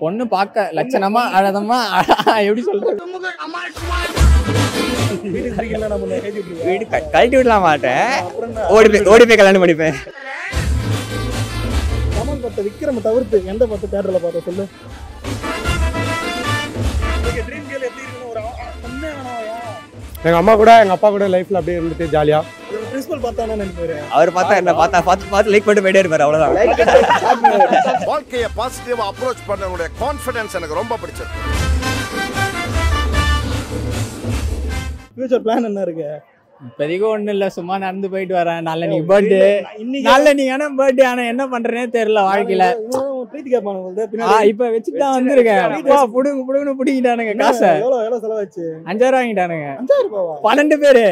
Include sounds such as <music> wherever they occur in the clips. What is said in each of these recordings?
பொண்ணு பார்க்க லட்சணமா அழகமா எப்படி சொல்றது? வீடு கழட்டி விடலாம் மாட்டேன். ஓடி போய் ஓடி போய் கல்யாணம் பண்ணிப்பேன். கமல் படத்தை விக்ரம் தவிர்த்து எந்த படத்தை தேட்டரில் பார்த்த சொல்லு? ஓகே ட்ரீம் கேர்ள் எப்படி இருக்குன்னு ஒரு உண்மையா வேணாயா எங்க அம்மா கூட எங்க அப்பா கூட லைஃப்ல அப்படியே இருந்துட்டு ஜாலியா பிரின்சிபல் பார்த்தானே நினைப்பாரு? அவர் பார்த்தா என்ன பார்த்தா பார்த்து பார்த்து லைக் பண்ணிட்டு போயிட்டே இருப்பாரு அவ்வளவுதான். வாழ்க்கையை பாசிட்டிவா அப்ரோச் பண்ணவங்களுடைய கான்ஃபிடன்ஸ் எனக்கு ரொம்ப பிடிச்சிருக்கு. ஃபியூச்சர் பிளான் என்ன இருக்கு? இப்போதைக்கு ஒண்ணும் இல்ல சும்மா நடந்து போயிட்டு வரேன். நாளைக்கு பர்த்டே இன்னைக்கு நாளைக்கு ஆனா பர்த்டே ஆனா என்ன பண்றேனே தெரியல வாழ்க்கையில. பிரீத்தி கேட்பானு உங்களுக்கு ஆ பின்னாடி. இப்ப வச்சுட்டு தான் வந்திருக்கேன். அப்பா புடுங்க புடுங்கன்னு புடிங்கிட்டானுங்க காசை. எவ்வளோ எவ்வளோ செலவாச்சு அஞ்சாயிரம் வாங்கிட்டானுங்க. பன்னெண்டு பேரு.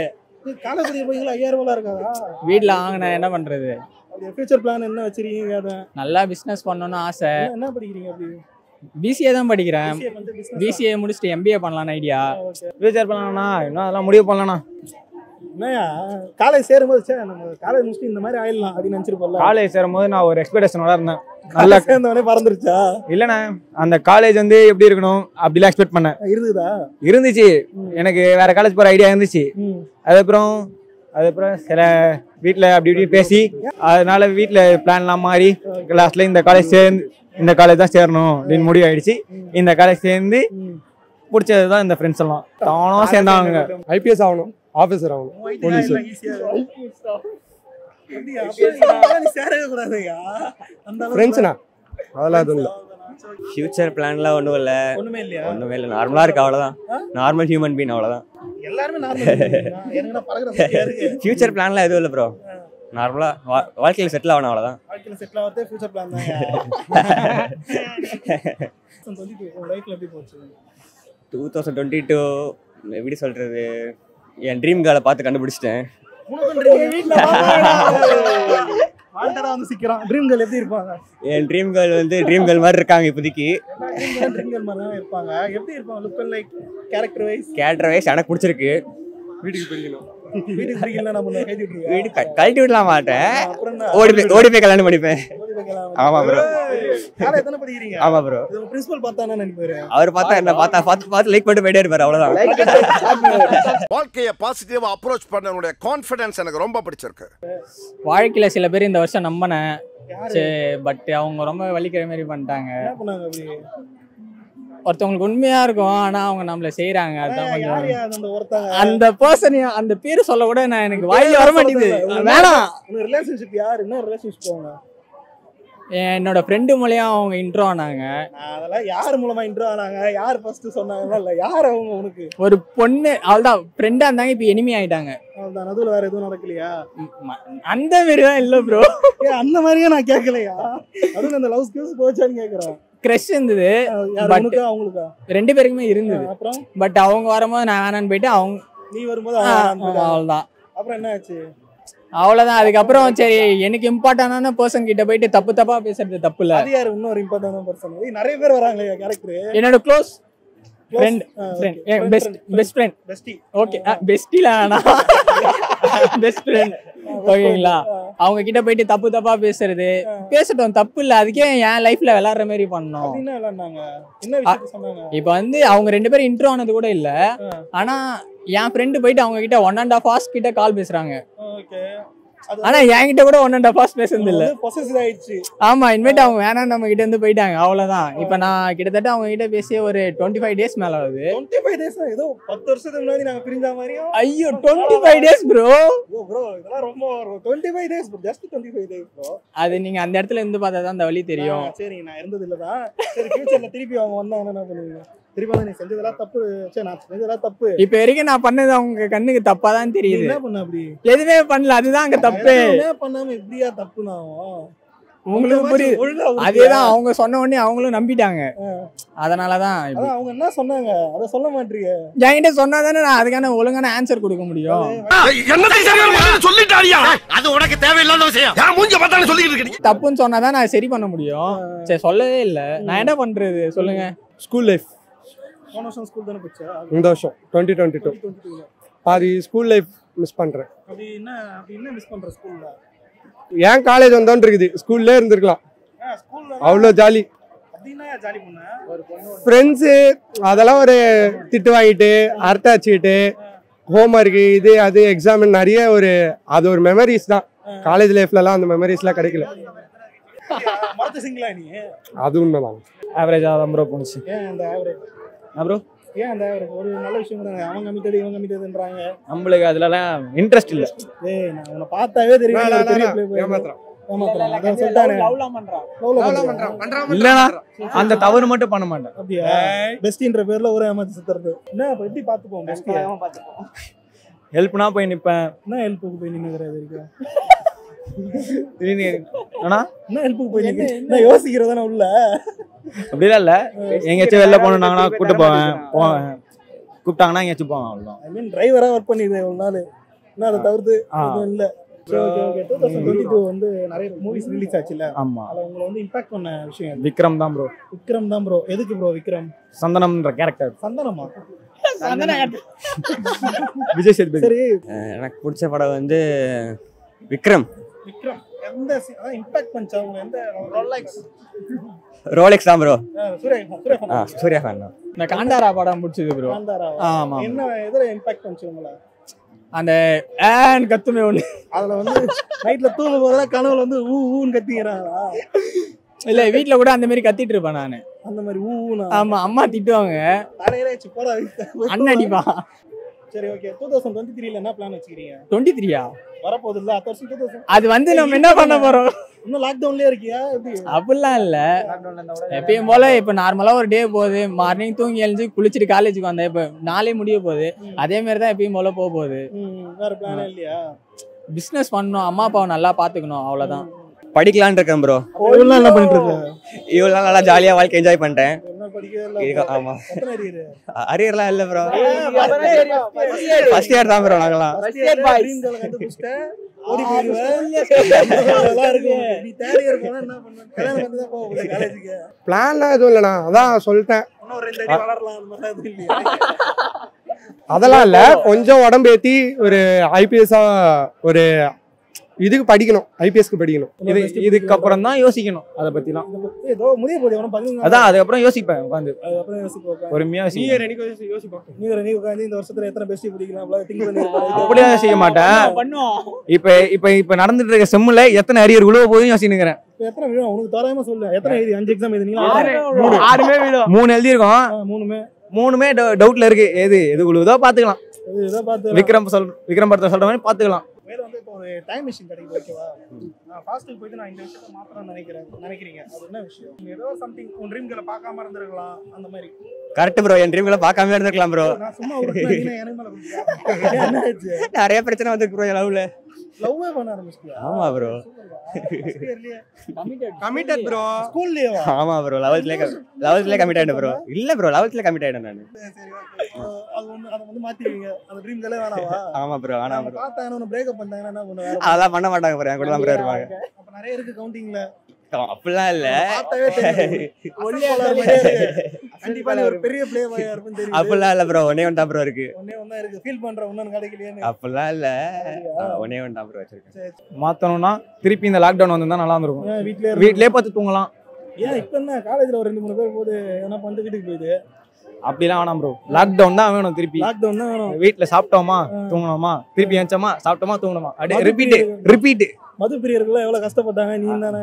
காலேஜ் போய்ங்களா ஐயாயிரம் ரூபாய் இருக்காதா? வீட்ல வாங்கினேன் என்ன பண்றது? அப்படி ஃபியூச்சர் பிளான் என்ன வச்சிருக்கீங்க அதை? நல்லா பிசினஸ் பண்ணணும்னு ஆசை. என்ன- என்ன படிக்கிறீங்க அப்படி? பிசிஏ தான் படிக்கிறேன். பிசிஏ முடிச்சுட்டு எம்பிஏ பண்ணலாம்னு ஐடியா. ஃபியூச்சர் பண்ணலாம்ண்ணா இன்னும் அதெல்லாம் முடிவு பண்ணலாம்ண்ணா காலேஜ் சேரும்போது சே நம்ம காலேஜ் முடிச்சுட்டு இந்த மாதிரி ஆயிடலாம் அப்படின்னு நினைச்சிருப்போம்ல. காலேஜ் சேரும்போது நான் ஒரு எக்ஸ்பெக்டேஷனோட இருந்தேன். நல்லா <laughs> சேர்ந்தவனே பறந்துருச்சா? இல்லைண்ணே அந்த காலேஜ் வந்து எப்படி இருக்கணும் அப்படிலாம் எக்ஸ்பெக்ட் பண்ணேன். இருக்குதா இருந்துச்சு. எனக்கு வேற காலேஜ் போற ஐடியா இருந்துச்சு. அதுக்கப்புறம் அதுக்கப்புறம் சில வீட்டில் அப்படி இப்படி பேசி அதனால வீட்டில் பிளான்லாம் மாறி லாஸ்ட்ல இந்த காலேஜ் சேர்ந்து இந்த காலேஜ் தான் சேரணும் அப்படின்னு முடிவு ஆயிடுச்சு. இந்த காலேஜ் சேர்ந்து. பிடிச்சது தான் இந்த ஃப்ரெண்ட்ஸ் எல்லாம். தானும் சேர்ந்தாங்க. ஐபிஎஸ் ஆகணும். ஆஃபீஸர் ஆகணும். போலீஸ் அளவுக்கு ஃப்ரெண்ட்ஸ்ண்ணா அதெல்லாம் எதுவும் இல்லை ஃபியூச்சர் பிளான்லாம் ஒன்றும் இல்லை. இல்லையா? ஒன்றுமே இல்லை. நார்மலாக இருக்கு அவ்வளோதான் நார்மல் ஹியூமன் பீன் அவ்வளோதான் நார்மல் ஃபியூச்சர் பிளான்லாம் எதுவும் இல்லை ப்ரோ நார்மலாக வாழ்க்கையில் செட்டில் ஆகணும் அவ்வளோதான் வாழ்க்கையில செட்டில் ஆகிறதே ஃபியூச்சர் பிளான் தான் லைஃப்ல எப்படி போச்சு? டூ தௌசண்ட் டுவெண்ட்டி டூ எப்படி சொல்கிறது என் ட்ரீம் கேர்ளை பார்த்து கண்டுபிடிச்சிட்டேன். வாண்டடா வந்து சிக்கிறான். ட்ரீம் கேர்ள் எப்படி இருப்பாங்க? என் ட்ரீம் கேர்ள் வந்து ட்ரீம் கேர்ள் மாதிரி இருக்காங்க இப்போதைக்கு. ட்ரீம் கேர்ள் மாதிரி தான் இருப்பாங்க. எப்படி இருப்பாங்க? Look and like character wise கேட்ற வயசு எனக்கு பிடிச்சிருக்கு. வீட்டுக்கு பிடிக்கணும் வீட்டுக்கு பிடிக்கல நம்ம கைதி விட்டுருவோம் வீடு க- கழட்டி விடலாம் மாட்டேன் ஓடி போய் ஓடி போய் கல்யாணம் பண்ணிப்பேன். ஆமா bro. காலை எத்தனை படிக்கிறீங்க ஆமா ப்ரோ இது பிரின்சிபல் பார்த்தா என்ன நினைப்பாரு? அவர் பார்த்தா என்ன பார்த்தா பார்த்து பார்த்து லைக் பண்ணிட்டு போயிட்டே இருப்பாரு அவ்வளோதான் வாழ்க்கையை பாசிட்டிவா அப்ரோச் பண்ணவங்களுடைய கான்ஃபிடன்ஸ் எனக்கு ரொம்ப பிடிச்சிருக்கு. வாழ்க்கையில சில பேர் இந்த வருஷம் நம்பினேன். சரி பட் அவங்க ரொம்ப வலிக்கிற மாதிரி பண்ணிட்டாங்க. என்ன பண்ணாங்க அப்படி? ஒருத்தவங்களுக்கு உண்மையா இருக்கும் ஆனா அவங்க நம்மள செய்யறாங்க அதான் கொஞ்சம் அந்த பர்சன் அந்த பேரு சொல்ல கூட நான் எனக்கு வாயில வர மாட்டேங்குது. வேணாம் உங்க ரிலேஷன்ஷிப் யார்? என்ன ரிலேஷன்ஷிப் போங்க என்னோட ஃப்ரெண்டு மூலியம் அவங்க இன்ட்ரோ ஆனாங்க. அதெல்லாம் யார் மூலமா இன்ட்ரோ ஆனாங்க? யார் ஃபர்ஸ்ட் சொன்னாங்க இல்ல யார் அவங்க உனக்கு? ஒரு பொண்ணு அவள்தான் ஃப்ரெண்டா இருந்தாங்க இப்ப எனிமி ஆயிட்டாங்க. அவ்வளவுதான். நடுவுல வேற எதுவும் நடக்கலையா? அந்த மாதிரி தான் இல்ல ப்ரோ அந்த மாதிரியே நான் கேட்கலையா? அதுவும் அந்த லவ் ஸ்கில்ஸ் போச்சான்னு கேக்குறேன் க்ரஷ் இருந்தது. அவங்களுக்கா? ரெண்டு பேருக்குமே இருந்தது. அப்புறம்? பட் அவங்க வரும்போது நான் வேணான்னு போயிட்டு அவங்க நீ வரும்போது. அவ்வளவுதான். அப்புறம் என்ன ஆச்சு? அவ்வளவுதான். அதுக்கப்புறம் சரி எனக்கு இம்பார்ட்டன்டான பர்சன் கிட்ட போயிட்டு தப்பு தப்பா பேசுறது தப்பு இல்ல அது யாரு? இன்னொரு இம்பார்ட்டன்டான பர்சன் நிறைய பேர் வராங்களே கேரக்டர் என்னோட close friend friend best best friend bestie okay பெஸ்டில ஆனா பெஸ்ட் ஃப்ரெண்ட் ஓகேங்களா அவங்க கிட்ட போயிட்டு தப்பு தப்பா பேசுறது. பேசட்டும் தப்பு இல்ல. அதுக்கே என் லைஃப்ல விளையாடுற மாதிரி சொன்னாங்க? இப்போ வந்து அவங்க ரெண்டு பேரும் இன்ட்ரோ ஆனது கூட இல்ல. ஆனா என் ஃப்ரெண்டு போயிட்டு அவங்க கிட்ட ஒன் அண்ட் ஹாஃப் ஹார்ஸ் கிட்ட கால் பேசுறாங்க. ஆனா என்கிட்ட கூட ஒன் அண்ட் ஹாஃப் ஹார்ஸ் பேசுறது இல்ல. ஆயிடுச்சு. ஆமா இனிமேட்டு அவங்க வேணாம் நம்ம கிட்ட இருந்து போயிட்டாங்க அவ்வளவுதான். இப்ப நான் கிட்டத்தட்ட அவங்க கிட்ட பேசி ஒரு டுவெண்ட்டி ஃபைவ் டேஸ் மேல ஆகுது. டுவெண்ட்டி ஃபைவ் டேஸ் ஏதோ பத்து வருஷத்துக்கு முன்னாடி நாங்க பிரிஞ்ச மாதிரியும் ஐயோ twenty five days bro bro இதெல்லாம் ரொம்ப twenty five days just twenty five days bro அது நீங்க அந்த இடத்துல இருந்து பார்த்தா தான் அந்த வழி தெரியும். சரி நான் இருந்தது இல்லதான். சரி ஃபியூச்சர்ல திருப்பி அவங்க வந்தாங்கன்னா என்ன பண்ணுவீங்க? திருப்பி நீ செஞ்சதெல்லாம் தப்பு. நான் செஞ்சதெல்லாம் தப்பு. இப்ப வரைக்கும் நான் பண்ணது அவங்க கண்ணுக்கு தப்பா தான் தெரியுது. என்ன பண்ண அப்படி? எதுவுமே பண்ணல. அதுதான் அங்க தப்பு. எதுவுமே பண்ணாம எப்படியா தப்புனா உங்களுக்கு புரியுது? அதேதான் அவங்க சொன்ன உடனே அவங்களும் நம்பிட்டாங்க. அதனாலதான் அவங்க என்ன சொன்னாங்க? அதை சொல்ல மாட்டீங்க. என்கிட்ட சொன்னா தானே நான் அதுக்கான ஒழுங்கான ஆன்சர் கொடுக்க முடியும்? என்ன சொல்லிட்டாரியா அது உனக்கு தேவையில்லாத விஷயம். மூஞ்ச பார்த்தாலும் சொல்லிட்டு இருக்கீங்க? தப்புன்னு சொன்னா தான் நான் சரி பண்ண முடியும். சரி சொல்லவே இல்ல. நான் என்ன பண்றது? சொல்லுங்க. School life. போன வருஷம் ஸ்கூல் தானே போச்சா? இந்த வருஷம் டுவெண்ட்டி டுவெண்ட்டி டூ பாதி ஸ்கூல் லைஃப் மிஸ் பண்ணுறேன் அப்படி என்ன அப்படி என்ன மிஸ் பண்ற ஸ்கூல்ல ஏன் காலேஜ் வந்தோன்னு இருக்குது. ஸ்கூல்லே இருந்திருக்கலாம். ஸ்கூல்ல அவ்வளோ ஜாலி ஃப்ரெண்ட்ஸு அதெல்லாம் ஒரு திட்டு வாங்கிட்டு அரட்டை வச்சுக்கிட்டு ஹோம்ஒர்க்கு இது அது எக்ஸாம் நிறைய ஒரு அது ஒரு மெமரிஸ் தான். காலேஜ் லைஃப்லலாம் அந்த மெமரிஸ்லாம் கிடைக்கல. <laughs> அது உண்மைதான். ஆவரேஜாக தான் ப்ரோ போணுச்சு. ப்ரோ ஏன் அந்த ஒரு நல்ல விஷயம் தானே அவங்க மீட்டது இவங்க மீட்டதுன்றாங்க நம்மளுக்கு அதுலலாம் இன்ட்ரெஸ்ட் இல்லை. ஏய் நான் உன்னை பார்த்தாவே தெரியும். ஏமாத்துறான். அந்த தவறு மட்டும் பண்ண மாட்டேன். அப்படியா? பெஸ்டின்ற பேர்ல ஒரு ஏமாத்தி சுத்துறது. என்ன எப்படி பாத்துப்போம் பெஸ்டியா ஹெல்ப்னா போய் நிற்பேன் என்ன ஹெல்ப்புக்கு போய் நின்னுக்கிறது வரைக்கும்? திடீர்னு ஆனா என்ன ஹெல்ப்புக்கு போய் நின்னு நான் யோசிக்கிறதானே உள்ள? அப்படிலாம் இல்லை. எங்கேயாச்சும் வெளில போனாங்கன்னா கூட்டு போவேன். போவேன். கூப்பிட்டாங்கன்னா எங்கேயாச்சும் போவேன் அவ்வளோதான் ஐ மீன் டிரைவரா ஒர்க் பண்ணிடுறேன் ஒரு நாள். என்ன அதை தவிர்த்து இல்ல. வந்து நிறைய மூவிஸ் ரிலீஸ் ஆச்சுல்ல. ஆமா. அதில் உங்களை வந்து இம்பாக்ட் பண்ண விஷயம்? விக்ரம் தான் ப்ரோ விக்ரம் தான் ப்ரோ எதுக்கு ப்ரோ விக்ரம்? சந்தனம்ன்ற கேரக்டர் சந்தனமா? விஜய் சேதுபதி. சரி. எனக்கு பிடிச்ச படம் வந்து விக்ரம். விக்ரம். எந்த இம்பாக்ட் பண்ணிச்சா? உங்க எந்த ரொலாக்ஸ் ரோலெக்ஸ் தான் ப்ரோ சூர்யா சூர்யா ஃபேன் தான். இந்த காண்டாரா படம் பிடிச்சது ப்ரோ ஆமா என்ன எதுல இம்பாக்ட் பண்ணிச்சு உங்களை? அந்த ஏன் கத்துமே ஒண்ணு. அதுல வந்து நைட்ல தூங்கும் போதெல்லாம் கனவுல வந்து ஊ ஊன்னு கத்திக்கிறாங்களா? இல்ல வீட்ல கூட அந்த மாதிரி கத்திட்டு இருப்பேன் நானு. அந்த மாதிரி ஊ ஊனா? ஆமா அம்மா திட்டுவாங்க. அண்ணன் அடிப்பான் சரி ஓகே டூ தௌசண்ட் டுவெண்ட்டி த்ரீல என்ன பிளான் வச்சுக்கிறீங்க? டுவெண்ட்டி த்ரீயா வரப்போகுது இல்ல அடுத்த வருஷம் டூ தௌசண்ட் அது வந்து நம்ம என்ன பண்ண போறோம்? இன்னும் லாக்டவுன்லயே இருக்கியா? எப்படி? அப்படிலாம் இல்ல. எப்பயும் போல இப்ப நார்மலா ஒரு டே போகுது. மார்னிங் தூங்கி எழுந்து குளிச்சுட்டு காலேஜுக்கு வந்தேன். இப்ப நாளே முடிய போகுது. அதே மாதிரி தான் எப்பயும் போல போக போகுது. வேற பிளானே இல்லையா? பிசினஸ் பண்ணணும். அம்மா அப்பாவை நல்லா பாத்துக்கணும். அவ்வளவுதான். படிக்கலான்னு இருக்கேன் ப்ரோ இவ்வளவு என்ன பண்ணிட்டு இருக்க? இவ்வளோ நல்லா ஜாலியாக வாழ்க்கை என்ஜாய் பண்ணிட்டேன். என்ன படிக்கவே ஆமா. அரியர்லாம் இல்லை ப்ரோ ஃபர்ஸ்ட் இயர் தான் ப்ரோ நாங்களாம் ஃபர்ஸ்ட் இயர் ட்ரீம் கேர்ள் கண்டுபிடிச்சிட்ட ஓடி போயிடுவேன் நல்லா இருக்கும். நீ தேர்ட் இயர் போனா என்ன பண்ணுவேன் கல்யாணம் பண்ணி தான் போக காலேஜுக்கு பிளான்லாம் எதுவும் இல்லைண்ணா. அதான் சொல்லிட்டேன். அதெல்லாம் இல்லை. கொஞ்சம் உடம்பு ஏற்றி ஒரு ஐபிஎஸ்ஸா ஒரு இதுக்கு படிக்கணும் ஐபிஎஸ்க்கு படிக்கணும். இது இதுக்கப்புறம் தான் யோசிக்கணும் அதை பத்திலாம். ஏதோ முடிய போடி அவனும் பதினஞ்சு அதான் அதுக்கப்புறம் யோசிப்பேன் உட்காந்து. அதுக்கப்புறம் யோசிப்போம் பொறுமையா நீ யோசிப்பேன் என்னைக்கு யோசிப்போம். நீ நீ உட்காந்து இந்த வருஷத்துல எத்தனை பெஸ்டி பிடிக்கலாம் அப்படிலாம் செய்ய மாட்டேன். பண்ணுவோம் இப்ப இப்ப இப்ப நடந்துட்டு இருக்க செம்முல எத்தனை அரியர் உழுவ போதும் யோசிச்சுக்கிறேன் இப்ப எத்தனை விழும் உனக்கு தோராயமா சொல்லு. எத்தனை எழுதி? அஞ்சு எக்ஸாம் எழுதி ஆறுமே விழும். மூணு எழுதியிருக்கோம். மூணுமே. மூணுமே டவுட்ல இருக்கு. எது எது உழுவுதோ பாத்துக்கலாம் இது இதை பார்த்து விக்ரம் சொல் விக்ரம் படத்தை சொல்ற மாதிரி பாத்துக்கலாம் ஒரு டைம் மிஷின் கிடைக்குது ஓகேவா நான் ஃபாஸ்ட்டுக்கு போயிட்டு நான் இந்த விஷயத்தை மாத்தணும்னு நினைக்கிறேன். நினைக்கிறீங்க. அது என்ன விஷயம்? ஏதோ சம்திங் உன் ட்ரீம்களை பார்க்காம இருந்திருக்கலாம். அந்த மாதிரி. கரெக்ட் ப்ரோ என் ட்ரீம்களை பார்க்காம இருந்திருக்கலாம் ப்ரோ நான் சும்மா ஒரு எனக்கு மேல நிறைய பிரச்சனை வந்துருக்கு ப்ரோ லவ்ல லவ்வே பண்ண ஆரம்பிச்சிட்டியா? ஆமா bro. கமிட்டட் ப்ரோ ஸ்கூல்லயேவா ஆமா ப்ரோ லெவல்த்லேயே லெவல்த்லேயே கமிட் ஆயிட்டேன் ப்ரோ இல்ல ப்ரோ லெவல்த்ல கமிட் ஆயிட்டேன் நான். அது ஒண்ணு அதை வந்து மாத்திடுவீங்க. அந்த ட்ரீம்களே வேணாவா? ஆமா ப்ரோ ஆனா ப்ரோ பார்த்தாங்க ஒன்று பிரேக்கப் பண்ணிட்டாங்கன்னா என்ன பண்ணுவாங்க அதெல்லாம் பண்ண மாட்டாங்க ப்ரோ என் கூட தான் ப்ரோ இருப்பாங்க. அப்ப நிறைய இருக்கு கவுண்டிங்ல அப்படிலாம் இல்ல. <laughs> கண்டிப்பா ஒரு பெரிய பிளே பாயா இருப்பேன்னு தெரியும் இல்ல ப்ரோ ஒன்னே ஒன் ப்ரோ இருக்கு. ஒன்னே ஒண்ணா இருக்கு. ஃபீல் பண்ற ஒன்னு கிடைக்கலையேன்னு அப்படிலாம் இல்ல. ஒன்னே ஒன் ப்ரோ வச்சிருக்கேன். மாத்தணும்னா திருப்பி இந்த லாக்டவுன் வந்திருந்தா நல்லா இருந்திருக்கும். வீட்லயே வீட்லயே பார்த்து தூங்கலாம். ஏன் இப்ப என்ன? காலேஜ்ல ஒரு ரெண்டு மூணு பேர் போது என்ன பண்ணிட்டு வீட்டுக்கு போயிடுது அப்படிலாம் வேணாம் ப்ரோ லாக்டவுன் தான் வேணும் திருப்பி. லாக்டவுன் தான் வேணும். வீட்ல சாப்பிட்டோமா தூங்கணுமா திருப்பி ஏஞ்சோமா சாப்பிட்டோமா தூங்கணுமா? அப்படியே மது ரிப்பீட் பிரியர்கள். ரிப்பீட் மது பிரியர்கள் எவ்வளவு கஷ்டப்பட்டாங்க? நீ தானே.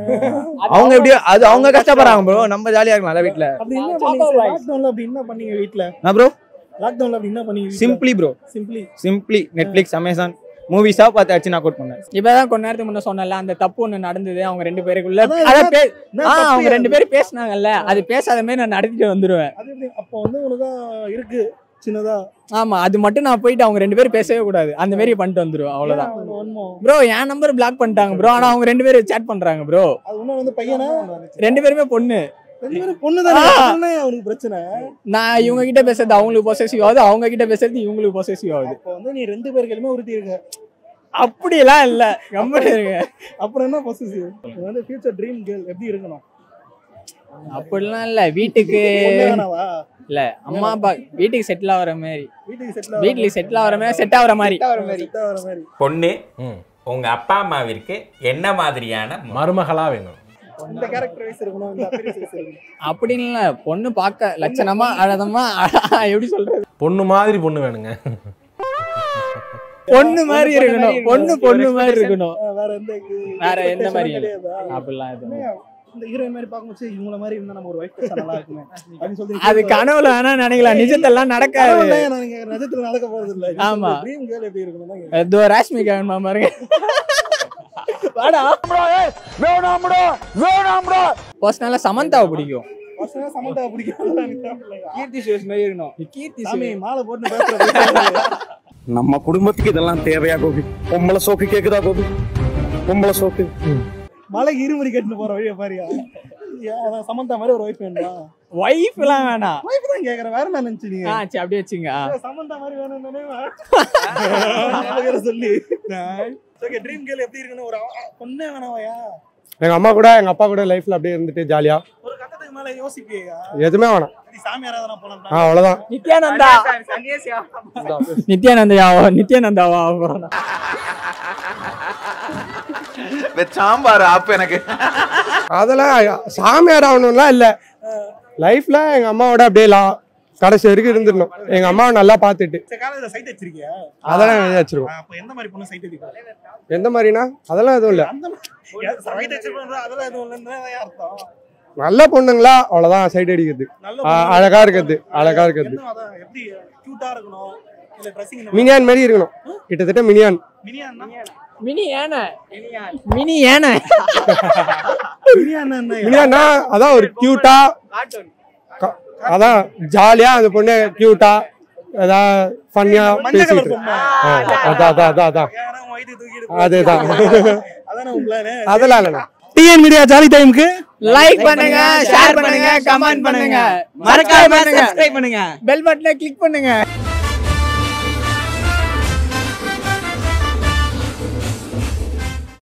அவங்க எப்படியோ அது அவங்க கஷ்டப்படுறாங்க ப்ரோ நம்ம ஜாலியா இருக்கலாம்ல வீட்ல. அப்படி என்ன பண்ணீங்க? லாக்டவுன்ல அப்படி என்ன பண்ணீங்க வீட்ல? நான் ப்ரோ லாக்டவுன்ல அப்படி என்ன பண்ணீங்க simply bro simply simply Netflix Amazon மூவிஸா பார்த்து அடிச்சு நான் அவுட் பண்ணேன் இப்பதான் கொஞ்ச நேரத்துக்கு முன்ன சொன்னல அந்த தப்பு ஒண்ணு நடந்தது அவங்க ரெண்டு பேருக்குள்ள. அதான் ஆ, அவங்க? ரெண்டு பேரும் பேசுனாங்கல்ல அது பேசாத மாதிரி நான் நடத்திட்டு வந்துருவேன். அப்போ வந்து உனக்கு இருக்கு சின்னதா? ஆமா அது மட்டும் நான் போயிட்டு அவங்க ரெண்டு பேரும் பேசவே கூடாது. அந்த மாதிரி பண்ணிட்டு வந்துருவேன் அவ்வளவுதான்? ப்ரோ என் நம்பர் பிளாக் பண்ணிட்டாங்க ப்ரோ ஆனா அவங்க ரெண்டு பேரும் சேட் பண்றாங்க ப்ரோ அது இன்னும் வந்து பையனா? ரெண்டு பேருமே பொண்ணு. நான் இவங்க கிட்ட பேசுறது அவங்களுக்கு பொசசிவ் ஆகுது அவங்க கிட்ட பேசுறது இவங்களுக்கு பொசசிவ் ஆகுது. அப்போ வந்து நீ ரெண்டு பேருக்குமே உறுத்தி இருக்க அப்படியெல்லாம் இல்ல. கம்பெனி இருங்க. அப்புறம் என்ன பொசிசிவ் வந்து ஃபியூச்சர் ட்ரீம் கேர்ள் எப்படி இருக்கணும்? அப்படிலாம் இல்ல. வீட்டுக்கு இல்ல அம்மா அப்பா வீட்டுக்கு செட்டில் ஆகுற மாதிரி. வீட்டுக்கு செட்டில் ஆகுற மாதிரி. செட் ஆகுற மாதிரி செட் ஆகிற மாதிரி. பொண்ணு உங்க அப்பா அம்மாவிற்கு என்ன மாதிரியான மருமகளா வேணும். இந்த கேரக்டர் வைஸ் இருக்கணும் அப்படின்னு இல்ல பொண்ணு பார்க்க லட்சணமா அழகமா எப்படி சொல்றது? பொண்ணு மாதிரி பொண்ணு வேணுங்க. பொண்ணு மாதிரி இருக்கணும் பொண்ணு பொண்ணு மாதிரி இருக்கணும். வேற எந்த வேற எந்த மாதிரி? அப்படிலாம் எதுவும் இந்த ஹீரோயின் மாதிரி பார்க்கும்போது இவங்கள மாதிரி இருந்தா நம்ம ஒரு வைஃப் பேச நல்லா இருக்குமே அப்படின்னு சொல்லி அது கனவுல வேணா நினைக்கலாம். நிஜத்தெல்லாம் நடக்காது. கனவுல நான் இங்க நிஜத்துல நடக்க போறது இல்ல ஆமா. ட்ரீம் கேர்ள் எப்படி இருக்கணும் தான் கேக்குறேன். இதோ ராஷ்மி கவன்மா பாருங்க வாடா பர்சனலா சமந்தாவை பிடிக்கும். கீர்த்தி சுரேஷ் மாதிரி இருக்கணும் கீர்த்தி சாமி மாலை போட்டு பேசுறது நம்ம குடும்பத்துக்கு இதெல்லாம் தேவையா கோபி பொம்பளை சோக்கு கேக்குதா கோபி பொம்பளை சோக்கு மலைக்கு இருமுடி கட்டிட்டு போற வழியை பாரியா சமந்தா மாதிரி ஒரு ஒய்ஃப் வேணுமா ஒய்ஃப் எல்லாம் வேணாம் ஒய்ஃப் தான் கேக்குறேன் வேற என்ன நினைச்சீங்க ஆ சரி அப்படியே வச்சுங்க. சமந்தா மாதிரி வேணும்னு சொல்லி ஓகே ட்ரீம் கேர்ள் எப்படி இருக்குன்னு ஒரு பொண்ணே வேணாமையா? எங்க அம்மா கூட எங்க அப்பா கூட லைஃப்ல அப்படியே இருந்துட்டு ஜாலியா ஒரு கட்டத்துக்கு மேல யோசிப்பியா எதுவுமே வேணாம். அவ்வளவுதான். நித்யானந்தா. நித்யானந்தாவா சாம்பார் ஆப்பு எனக்கு. அதெல்லாம் சாமியார் ஆகணும்லாம் இல்ல. லைஃப்ல எங்க அம்மாவோட அப்படியே லா கடைசி வரைக்கும் இருந்துடணும். எங்க அம்மாவை நல்லா வச்சிருக்கியா? அதெல்லாம் எழுதி வச்சிருக்கோம் அப்ப எந்த மாதிரி பொண்ணு சைட் வச்சிருக்கா எந்த மாதிரினா? அதெல்லாம் எதுவும் இல்ல. நல்ல பொண்ணுங்களா? அவ்வளவுதான் சைடு அடிக்கிறது. அழகா இருக்கிறது. அழகா இருக்கிறது. மினியான் மாதிரி இருக்கணும். கிட்டத்தட்ட மினியான். மினி ஏன மினி ஏன <laughs> மினியான்னா அதான் ஒரு கியூட்டா அதான் ஜாலியா அந்த பொண்ணு கியூட்டா ஏதாவது ஃபன்னியா மஞ்சள் கலர் பேசிட்டு பொம்மை. ஆ, அதான் அதான். அதான் அதான் அதேதான். அதெல்லாம் இல்லைண்ணா டிஎன் மீடியா ஜாலி டைமுக்கு லைக் பண்ணுங்க ஷேர் பண்ணுங்க கமெண்ட் பண்ணுங்க. மறக்காம சப்ஸ்கிரைப் பண்ணுங்க. பெல் பட்டனை கிளிக் பண்ணுங்க.